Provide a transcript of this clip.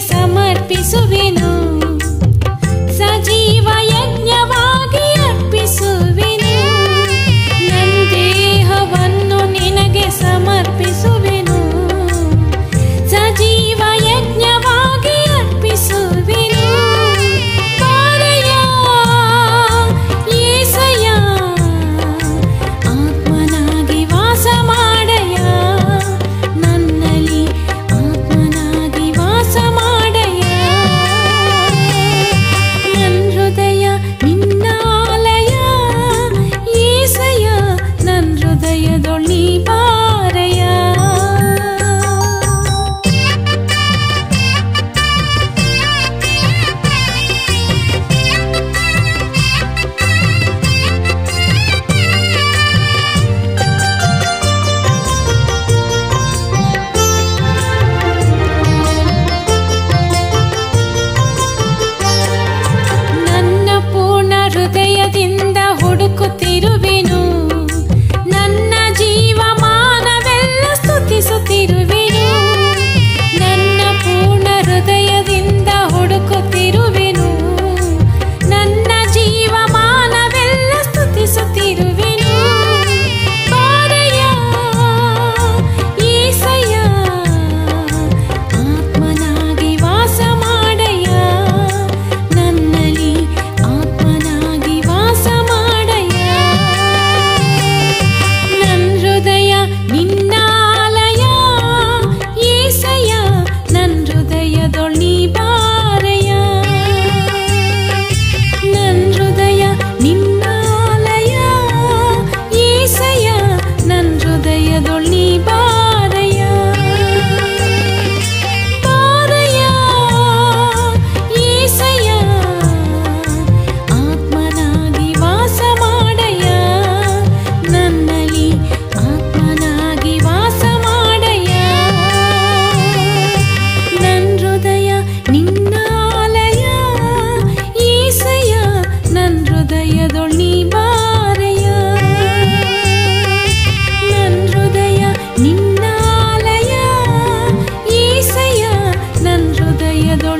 samar piso vino. miedo